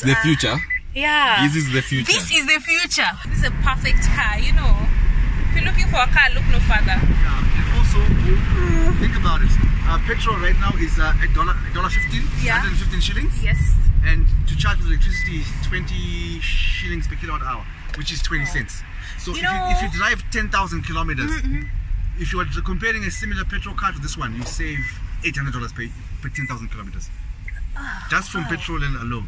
The future. Yeah. This is the future. This is the future. This is a perfect car, you know. If you're looking for a car, look no further. And also, think about it. Uh, petrol right now is uh, a dollar, a dollar fifteen, Yeah. 115 shillings. Yes. And to charge with electricity is 20 shillings per kilowatt hour, which is 20 cents. So You if, know- you, if you drive 10,000 kilometers, if you are comparing a similar petrol car to this one, you save $800 per, per 10,000 kilometers. Just from petrol and alone.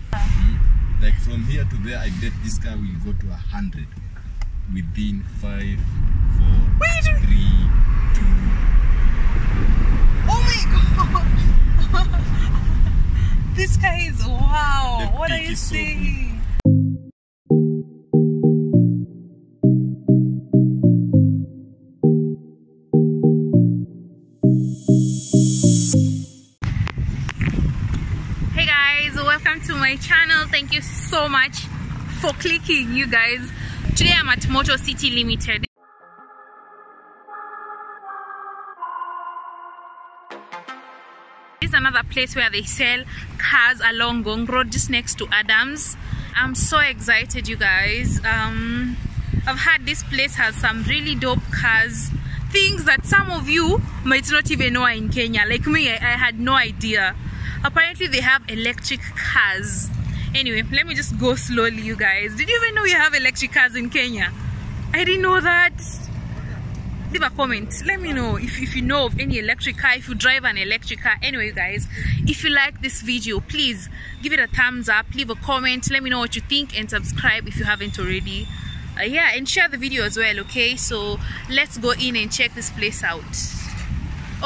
Like from here to there, I bet this car will go to a hundred within five, four, Wait. three, Oh my god. this guy is wow. The what are you so saying? Hey clicking, you guys. Today I'm at Motor City Limited. This is another place where they sell cars along Ngong Road, just next to Adams. I'm so excited, you guys. Um, I've heard this place has some really dope cars, things that some of you might not even know are in Kenya. Like me, I, I had no idea. Apparently, they have electric cars. Anyway, let me just go slowly, you guys. Did you even know we have electric cars in Kenya? I didn't know that. Leave a comment. Let me know if, if you know of any electric car if you drive an electric car. Anyway guys if you like this video please give it a thumbs up leave a comment let me know what you think and subscribe if you haven't already. Uh, yeah and share the video as well okay? So let's go in and check this place out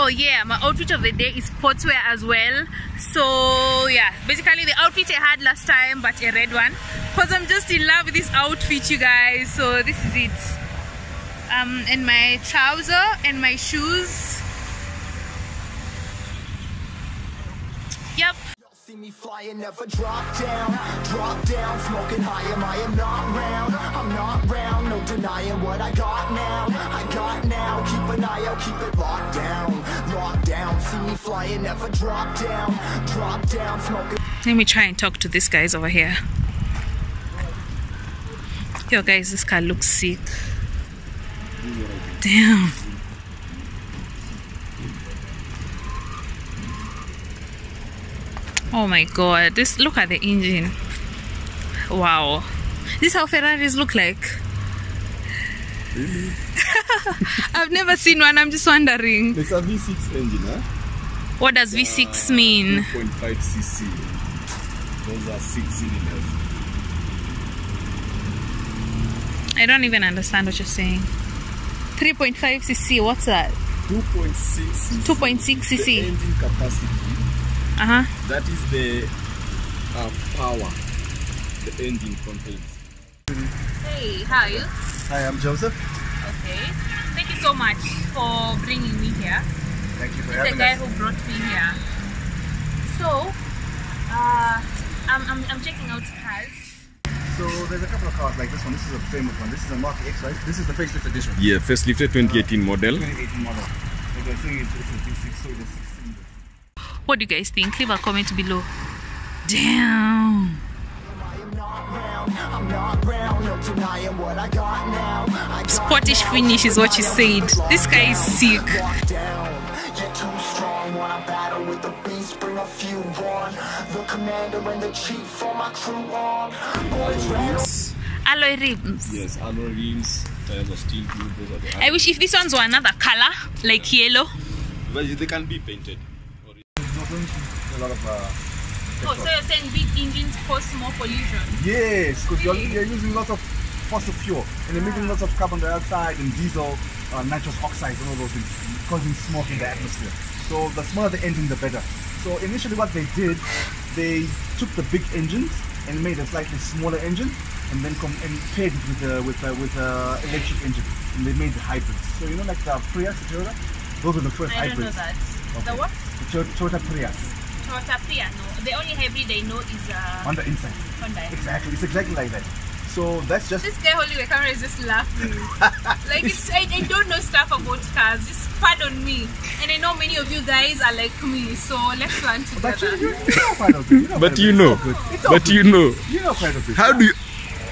oh yeah my outfit of the day is sportswear as well. So yeah basically the outfit i had last time but a red one. Because i'm just in love with this outfit you guys. So this is it. Um, and my trouser and my shoes. See me flying, never drop down, drop down, smoking high, am I? Am not round, I'm not round, no denying what I got now, I got now, keep an eye out, keep it locked down, locked down, see me flying, never drop down, drop down, smoking Let me try and talk to these guys over here. Yo, guys, this car looks sick. Damn. Oh my god, this look at the engine. Wow. This is how Ferraris look like. I've never seen one, I'm just wondering. It's a V6 engine, huh? What does V6 mean? 2.5 cc. Those are six cylinders. I don't even understand what you're saying. 3.5 cc, what's that? 2.6 cc. 2.6 The cc. engine capacity. Uh huh. That is the uh, power the engine contains. Hey, how are you? Hi, I'm Joseph. Okay. Thank you so much for bringing me here. Thank you for It's the guy us. who brought me here. So, uh, I'm, I'm, I'm checking out cars. So there's a couple of cars like this one. This is a famous one. This is a Mark X, right? This is the facelift edition. Yeah, facelifted 2018 model. 2018 model. So they're saying it's, it's a V6, so it's a six cylinder. What do you guys think? Leave a comment below. Damn. I am not round, I'm not round, no denying what I got now, I got Scottish finish is what you said. This guy is sick. Locked down, you're too strong when I battle with the beast, bring a few on. The commander and the chief for my crew on. Boys rattle. Alloy rims. Yes, alloy rims, tires are steel tube. Those are the I wish if this ones were another color, like yellow. But they can be painted. There's not going to be a lot of uh, Oh, so you're saying big engines cause more pollution? Yes, because you're, you're using lots of fossil fuel and you're making lots of carbon dioxide and diesel, uh, nitrous oxides and all those things, causing smoke in the atmosphere. So the smaller the engine, the better. So initially what they did, they took the big engines and made a slightly smaller engine and then com- and paired it with a with a, with a electric engine and they made the hybrids. So you know like the Prius, the Toyota, those were the first I don't know hybrids. that. Okay. The what? The Toy- Toyota Prius Toyota Prius, no. The only hybrid I know is uh, Honda Insight. Hyundai. Exactly, it's exactly like that. So that's just This guy holding the camera is just laughing. like it's, I, I don't know stuff about cars. Just pardon me. And I know many of you guys are like me, so let's learn But you, together. you, you know quite a bit. You know But you know. It's all good. It's all But good. you know. You know quite a bit. How do you?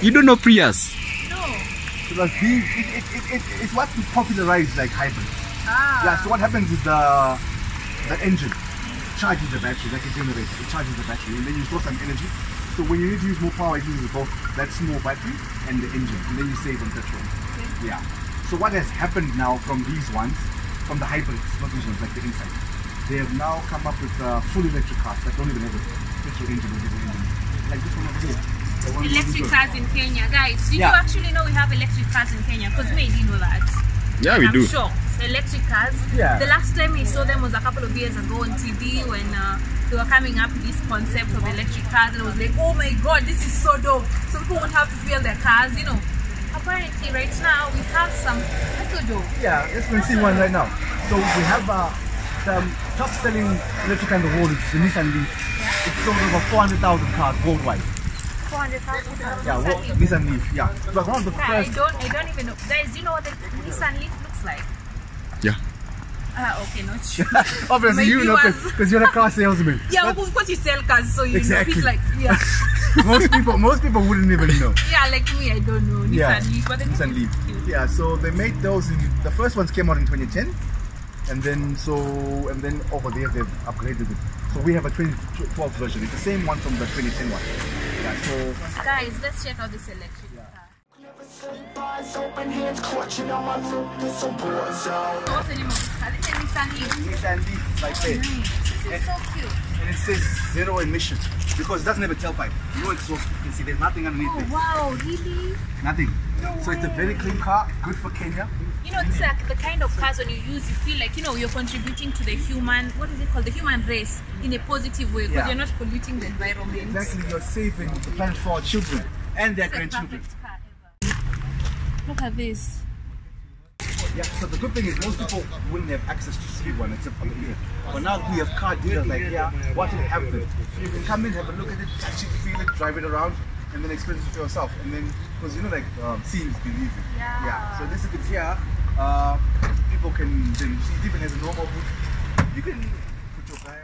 You don't know Prius? No. Because these, it, it, it, it, it's what popularized like hybrid. Ah. Yeah, so what happens is the the engine charges the battery, like a generator, it charges the battery, and then you store some energy. So when you need to use more power, it uses both that small battery and the engine, and then you save on petrol. Yeah. So what has happened now from these ones, from the hybrids, not these ones, like the Insight, they have now come up with uh, full electric cars that don't even have a petrol engine or diesel engine. Like this one over here. the one with Electric cars in Kenya, guys. Did you actually know we have electric cars in Kenya? Because me, I didn't know that. Yeah, we I'm do. sure. Electric cars. Yeah. The last time we saw them was a couple of years ago on TV when uh, they were coming up with this concept of electric cars, and it was like, oh my god, this is so dope. So people won't have to fuel their cars, you know. Apparently, right now we have some. That's so dope. Yeah, let's go and see one right now. So we have uh, the top selling electric car in the world is the Nissan Leaf. Yeah. It's sold over 400,000 cars worldwide. Four hundred thousand. Yeah, well, Nissan Leaf, yeah. It was one of the I first. don't. I don't even know. Guys, do you know what the Nissan Leaf looks like? Yeah. Ah, okay, not sure. Obviously, you know, because you're a car salesman. yeah, But of course you sell cars, so you Exactly. know. He's like, yeah, most people, most people wouldn't even know. yeah, like me, I don't know Nissan Yeah, Leaf, but Nissan Leaf. Yeah, so they made those in the first ones came out in 2010, and then so and then over there they've upgraded it. So we have a 2012 version. It's the same one from the 2010 one. Yeah, so Guys, let's check out this electric car. Never sleep, eyes open, hands clutching on my throat. This a war zone. What's the name of like that. Nice. This is so cute. and it says zero emission because it doesn't have a tailpipe. You know, it's so you can see there's nothing underneath Oh it. wow, really? Nothing. So it's a very clean car, good for Kenya. You know, it's like the kind of cars when you use, you feel like you know you're contributing to the human. What is it called? The human race in a positive way because Yeah. you're not polluting the environment. Exactly, you're saving the planet for our children and their grandchildren. Perfect car ever. Look at this. Yeah, so the good thing is most people wouldn't have access to see one except over here. But now we have car dealers like, yeah, what they have? You can come in, have a look at it, touch it, feel it, drive it around, and then experience it for yourself. And then, because you know, like, um, seeing is believing. Yeah. Yeah, so this if it's here, uh, people can then it even as a normal boot. You can put your bags,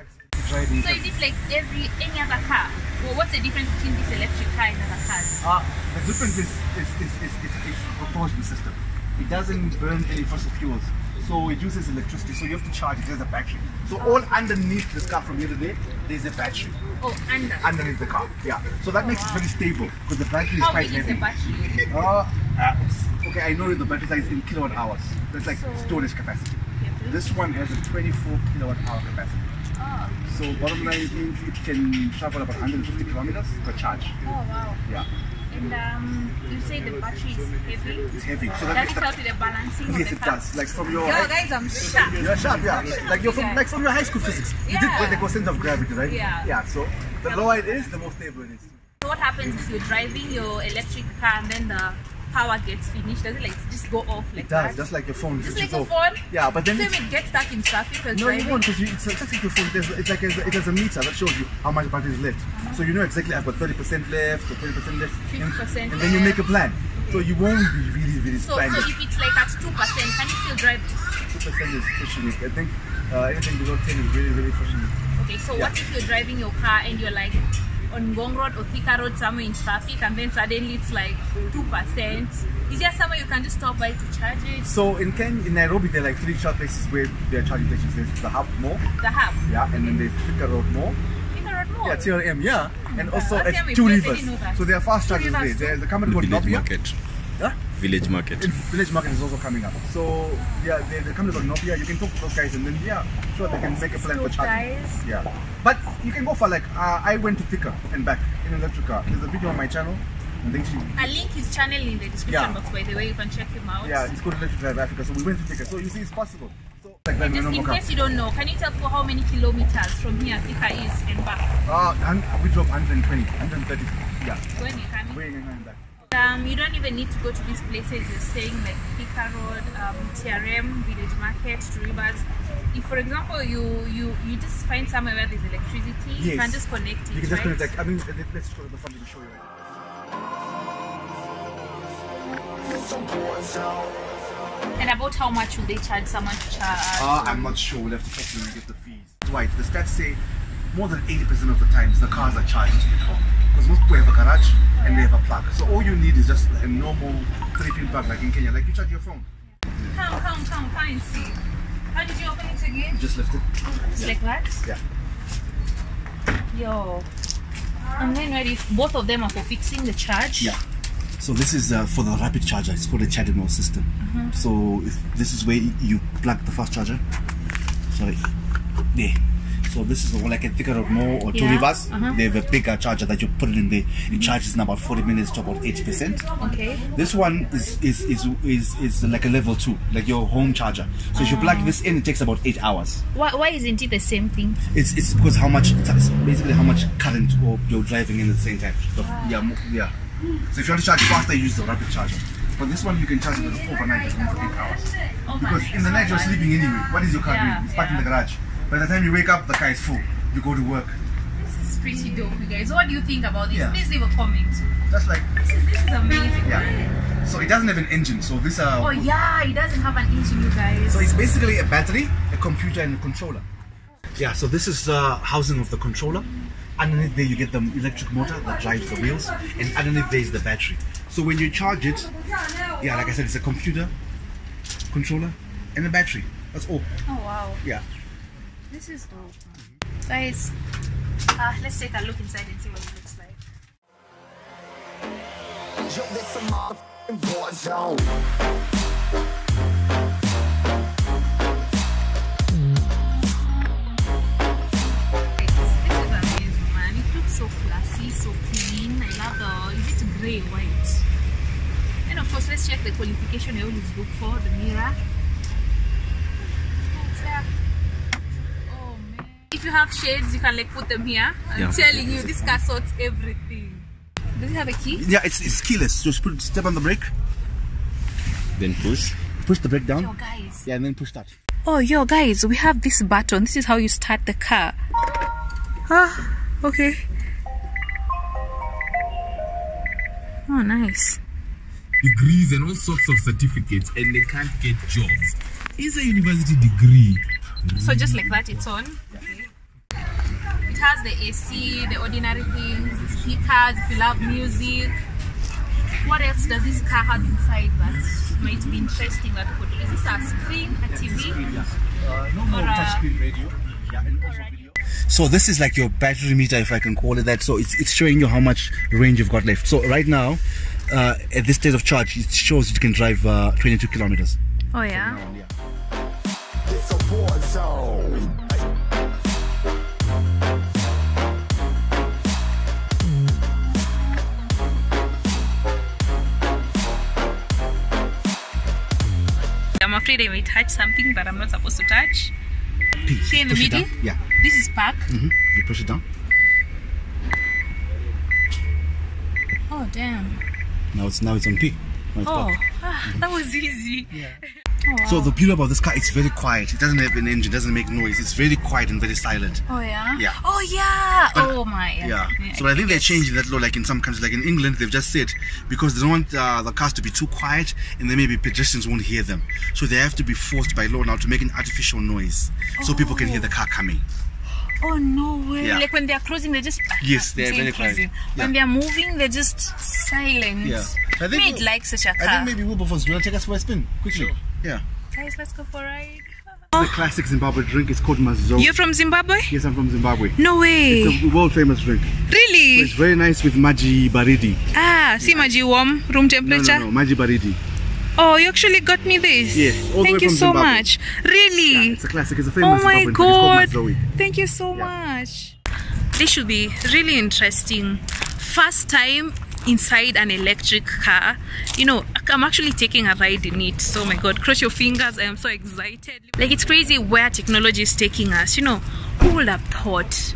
So is it like every any other car? Well, what's the difference between this electric car and other cars? Uh, the difference is is, is, is, is, is propulsion system. It doesn't burn any fossil fuels. So it uses electricity, so you have to charge it. There's a battery. So all underneath this car from here to there, there's a battery Oh, under. underneath the car. Yeah. So that makes it very stable because the battery is How quite big is heavy. the battery? Uh, uh, okay, I know the battery size is in kilowatt hours. That's like So- storage capacity. Okay. This one has a 24 kilowatt hour capacity. So bottom line means it can travel about 150 kilometers per charge. oh wow. Yeah. And um, you say the battery is heavy. It's heavy. So that Does it help with the balancing of Yes, the it car? does. Like from your Yo, high, guys, I'm shocked. you're sharp, yeah. Like you're from like from your high school physics. You did Yeah. what they call center of gravity, right? Yeah. Yeah. So the lower it is, the more stable it is. So what happens if you're driving your electric car and then the power gets finished? Does it like just go off like It does, that? just like your phone. Just like your phone? Yeah, but then it gets stuck in traffic no, driving? you won't because it's, like your phone. There's, it's like a, it has a meter that shows you how much battery is left. So you know exactly I've got 30% left or 20% left. And, 50% and then you make a plan. So you won't be really, really So, so if it's like at 2%, can you still drive 2% is pushing it. I think uh, anything below 10 is really, really pushing it. Okay, so Yeah. what if you're driving your car and you're like on Ngong Road or Thika Road somewhere in traffic and then suddenly it's like 2%? Is there somewhere you can just stop by to charge it? So in Kenya, in Nairobi, there are like three charge places where there are charging stations. There's the Hub Mall, The hub. yeah, and then there's Thika Road Mall. Thika Road Mall. Yeah, TRM, yeah. And also Last at time we Two played, Rivers. didn't know that. So there are fast Two chargers there. Rivers too? There's a company called Nopea. market. Huh? Village market. In Village Market is also coming up. So yeah, the, the company called Nopea, you can talk to those guys and then yeah, sure they can make a plan for Those charging. guys. Yeah. But you can go for like uh, I went to Thika and back in an electric car. There's a video on my channel. I think she I'll link his channel in the description Yeah. box by the way, you can check him out. yeah, it's called Electric Drive Africa. So we went to Thika. So you see it's possible. So like that Just normal in case you don't know, can you tell people how many kilometers from here Thika is and back? Uh, and we drove 120, 130. Yeah. When you coming? Way in and back. Um, you don't even need to go to these places you're saying like Thika Road, um, TRM, Village Market, Rivers. If for example you, you you just find somewhere where there's electricity, you can just connect it. You can just right? connect. Like, I mean, let- let's show the front to show you. Right. It's a war zone. And about how much will they charge someone to charge? Uh, I'm not sure. We'll have to check when we get the fees. Right, the stats say more than 80% of the times the cars are charged. Because most people have a garage and they have a plug. So all you need is just a normal three-pin plug like in Kenya. Like you charge your phone. Come, come, come, come and see. How did you open it again? You just lift it. It's like that? Yeah. Yo. And then if both of them are for fixing the charge? Yeah. So this is uh, for the rapid charger. It's called a CHAdeMO system. So if this is where you plug the fast charger. Sorry. There. So this is like a Thika or more or two Yeah. rivers. Uh-huh. They have a bigger charger that you put it in there. It mm-hmm. charges in about 40 minutes to about 80%. Okay. This one is is, is is is like a level two, like your home charger. So if you plug ah. this in, it takes about eight hours. Why, why isn't it the same thing? It's it's because how much it's basically how much current or you're driving in at the same time. So, ah. yeah, yeah. So if you want to charge faster, you use the rapid charger. But this one you can charge it overnight for eight hours. Oh Because in the night you're sleeping anyway. What is your car Yeah, doing? It's parked in the garage. By the time you wake up, the car is full. You go to work. This is pretty dope, you guys. What do you think about this? Yeah. Please leave a comment. That's like This is, this is amazing. yeah. So it doesn't have an engine. So this uh Oh yeah, it doesn't have an engine, you guys. So it's basically a battery, a computer, and a controller. Yeah, so this is the housing of the controller. Underneath there, you get the electric motor that drives the wheels, and underneath there is the battery. So when you charge it, yeah, like I said, it's a computer, controller, and a battery. That's all. Oh wow, Yeah. This is dope. Guys, uh, let's take a look inside and see what it looks like. Yo, this a motherfucking war zone. This this is amazing, man. It looks so classy, so clean. I love the. Is it grey white? And of course, let's check the qualification I always look for the mirror. Oh, it's there. Oh man. If you have shades, you can like put them here. I'm Yeah. telling you, this car sorts everything. Does it have a key? Yeah, it's, it's keyless. Just put step on the brake, Then push. push the brake Yo, down. guys. Yeah, and then push that. Oh, yo, guys, we have this button. This is how you start the car. Ah, okay. Oh, nice. degrees and all sorts of certificates and they can't get jobs. It's a university degree. So just like that, it's on. It has the AC, the ordinary things, the speakers. If you love music, what else does this car have inside that might be interesting? That could is this a screen, a TV? Uh, no more Or, touchscreen radio. Yeah, and also video. So this is like your battery meter, if I can call it that. So it's it's showing you how much range you've got left. So right now, uh, at this state of charge, it shows you can drive uh, 22 kilometers. Oh yeah. Afraid I may touch something that I'm not supposed to touch. P. See in the middle? Yeah. This is park. hmm You push it down. Oh damn. Now it's now it's on P. Now it's Oh, ah, that was easy. So the beauty about this car, it's very quiet. It doesn't have an engine, doesn't make noise. It's very quiet and very silent. Oh yeah. Yeah. Oh yeah. But- oh my. Yeah. So I think they're changing that law. Like in some countries, like in England, they've just said because they don't want uh, the cars to be too quiet and then maybe pedestrians won't hear them. So they have to be forced by law now to make an artificial noise so people can hear the car coming. Oh no way! Yeah. Like when they are closing, they're just Yes, they're Same very quiet. cruising. Yeah. When they are moving, they're just silent. Yeah. I think We'd like such a car. I think maybe Wilberforce, do you want to take us for a spin? Quickly. Yeah. Guys, let's go for a ride. The classic Zimbabwe drink is called Mazoe. You're from Zimbabwe? Yes, I'm from Zimbabwe. No way. It's a world famous drink. really? It's very nice with Maji Baridi. Ah, see Maji warm room temperature. no, no, no, Maji Baridi. Oh, you actually got me this. Yes, Thank you so Zimbabwe. much. Really? Yeah, it's a classic. It's a Oh famous my Zimbabwean god. drink. It's called Mazoe. Thank you so much. This should be really interesting. First time inside an electric car. You know, I'm actually taking a ride in it. So, my god, cross your fingers. I am so excited. Like, it's crazy where technology is taking us. You know, who would have thought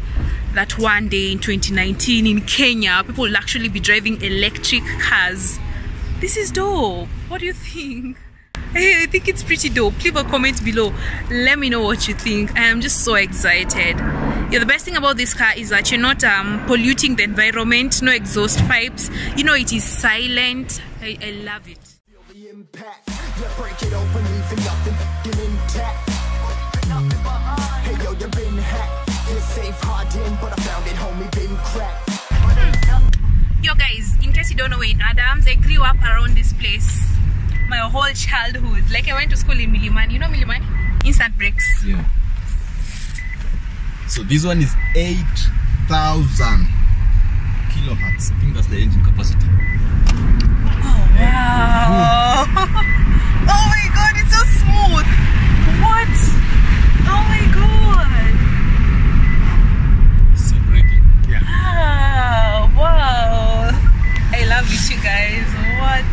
that one day in 2019 in Kenya, people will actually be driving electric cars? This is dope. What do you think? I think it's pretty dope. Leave a comment below. Let me know what you think. I am just so excited. Yeah, the best thing about this car is that you're not um, polluting the environment, no exhaust pipes. You know, it is silent. I, I love it. Feel the impact. Yeah, break it open, leaving nothing f***ing intact. Hey yo, you been hacked. You're safe, hard in, but I found it, homie, been cracked. Yo guys, in case you don't know Wayne Adams, I grew up around this place my whole childhood. Like I went to school in Milimani. You know Milimani? Instant bricks. Yeah. So this one is 8,000 kilohertz. I think that's the engine capacity. Wow. oh my god, it's so smooth. What? Oh my god. See braking. Ah, wow. I love it, you guys. What?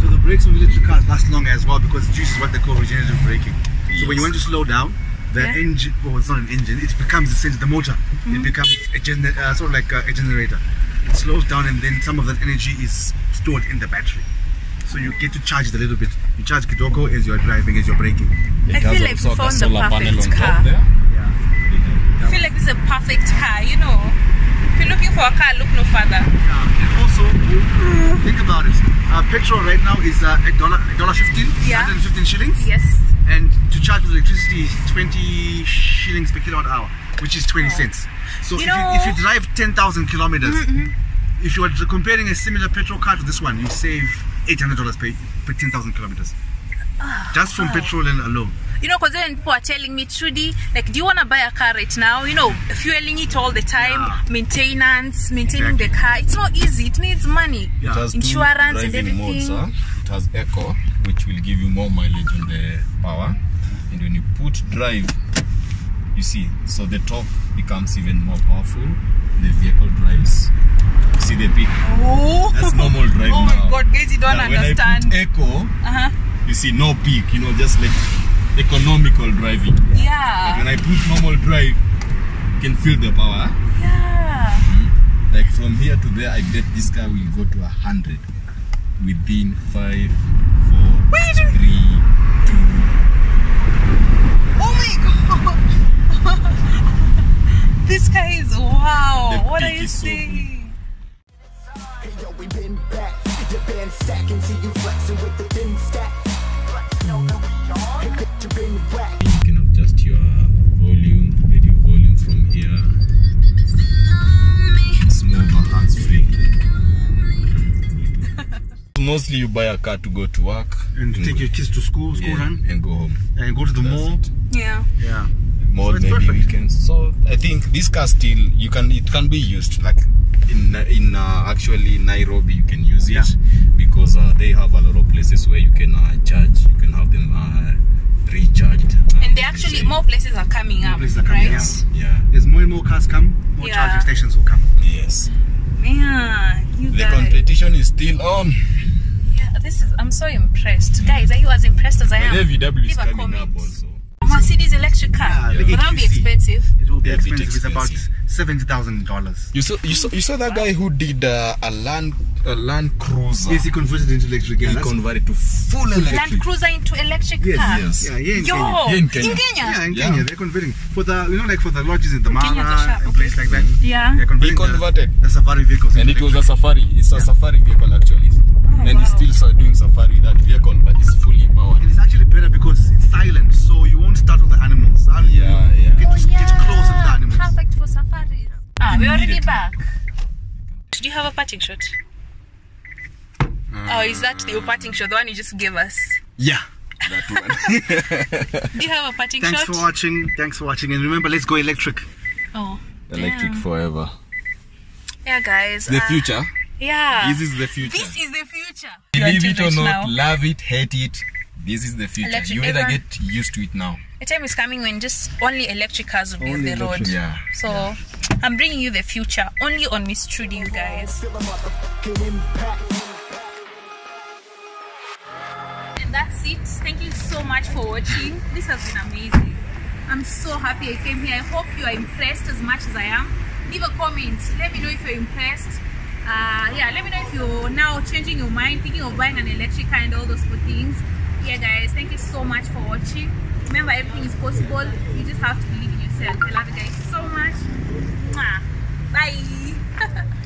So the brakes on electric cars last longer as well because it uses what they call regenerative braking. So when you want to slow down, the Yeah. engine, well, it's not an engine, it becomes the essentially the motor. It becomes a gener- uh, sort of like a, a generator. It slows down and then some of that energy is stored in the battery. So you get to charge it a little bit. You charge Kidoko as you're driving, as you're braking. It I feel like we a found the perfect car. top there. Yeah. I feel like this is a perfect car, you know. If you're looking for a car, look no further. Yeah, and also, think about it. Uh, petrol right now is uh, a dollar, a dollar fifteen, Yeah. 115 shillings. Yes. and to charge with electricity is 20 shillings per kilowatt hour, which is 20 cents. So You if, know- you, if you drive 10,000 kilometers, if you are comparing a similar petrol car to this one, you save $800 per, per 10,000 kilometers. Just from petrol and alone. You know, because then people are telling me, Trudy, like, do you want to buy a car right now? You know, fueling it all the time, Yeah. maintenance, maintaining Exactly. the car. It's not easy. It needs money. Yeah. It has Insurance and everything. modes, huh? It has eco, which will give you more mileage on the power. And when you put drive, you see, so the torque becomes even more powerful. The vehicle drives. See the peak? Oh, That's normal drive oh now. my god, guys, you don't Now, understand. When I put eco, uh-huh. you see no peak, you know, just like economical driving. But Yeah. when I put normal drive, you can feel the power. huh? Yeah. Like from here to there, I bet this car will go to a hundred within five, four, Wait. three, two. Oh my god. this guy is wow. The what are you is saying? Hey yo, we been back. Your band stacking, see you flexing with the thin stack. Hey, bitch, you been whacked. You can adjust your volume, radio volume from here. It's more of a hands free. Mostly you buy a car to go to work And take your kids to school, school yeah, run, and go home. and go to the That's mall. it. Yeah. Yeah. More So it's maybe perfect. weekends. So I think this car still you can it can be used like in in uh, actually Nairobi you can use it Yeah. because uh, they have a lot of places where you can uh, charge. You can have them uh, recharged. uh, And they actually, more places are coming up, places are coming right? up. Yeah. As more and more cars come, more Yeah. charging stations will come. Yes. Man, you The guys. competition is still on. Yeah, this is. I'm so impressed, guys. Are you as impressed as I am? But VW is Leave a coming comment. up also. Mercedes electric car. Yeah, But the that'll be expensive. It will be They're expensive. It's about seventy thousand dollars. You saw you saw you saw that guy who did uh, a land a Land Cruiser. Yes, he converted into electric. Yeah, he that's- converted to full electric. Land Cruiser into electric Yes, car. yes. Yeah, yeah, in Yo, Kenya. Yeah, in Kenya. Yeah, in Yeah. Kenya, they're converting for the you know like for the lodges in the Mara Kenya's a shop, and okay. place like that. Yeah. They're converting He converted. the, the safari vehicles. and into it was a safari. It's a safari vehicle actually. And he's wow. still so- doing safari with that vehicle, but it's fully powered. And it's actually better because it's silent, so you won't start with the animals. And you Yeah, yeah. Get, Oh to, get closer to the animals. perfect for safaris. Ah, we're already back. Do you have a parting shot? oh, is that the parting shot, the one you just gave us? Yeah. That one. Do you have a parting Thanks shot? Thanks for watching. Thanks for watching. And remember, let's go electric. Oh, Electric damn. forever. Yeah, guys. The uh, future. Yeah. This is the future. This is the future. Believe it or not, late love it, hate it. This is the future. Electric you either get used to it now. The time is coming when just only electric cars will be on the road. Yeah. So I'm bringing you the future only on Miss Trudy, you guys. Feel a motherfucking impact. And that's it. Thank you so much for watching. This has been amazing. I'm so happy I came here. I hope you are impressed as much as I am. Leave a comment. Let me know if you're impressed. Uh, yeah, let me know if you're now changing your mind, thinking of buying an electric car and all those good things. Yeah, guys, thank you so much for watching. Remember, everything is possible. You just have to believe in yourself. I love you guys so much. Bye.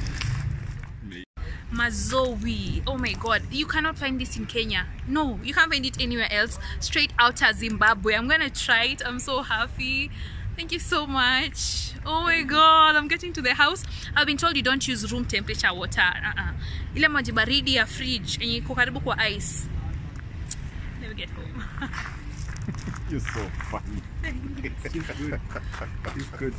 Mazoe. Oh my god, you cannot find this in Kenya. No, you can't find it anywhere else. Straight out of Zimbabwe. I'm gonna try it. I'm so happy. Thank you so much. Oh my god, I'm getting to the house. I've been told you don't use room temperature water. Uh-uh. Ile maji baridi ya fridge yenye iko karibu kwa ice. Let me get home. You're so funny. it's good. it's good.